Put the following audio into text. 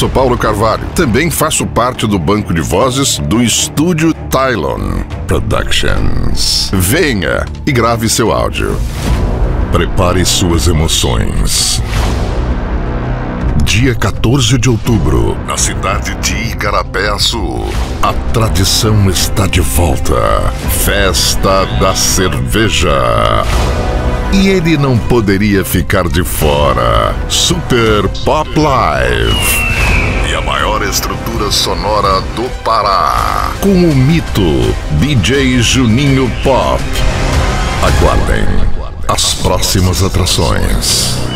sou Paulo Carvalho. Também faço parte do banco de vozes do estúdio Tylon Productions. Venha e grave seu áudio. Prepare suas emoções. Dia 14 de outubro, na cidade de Igarapé-Açu, a tradição está de volta. Festa da Cerveja. E ele não poderia ficar de fora. Super Pop Live. Sonora do Pará. Com o mito DJ Juninho Pop. Aguardem as próximas atrações.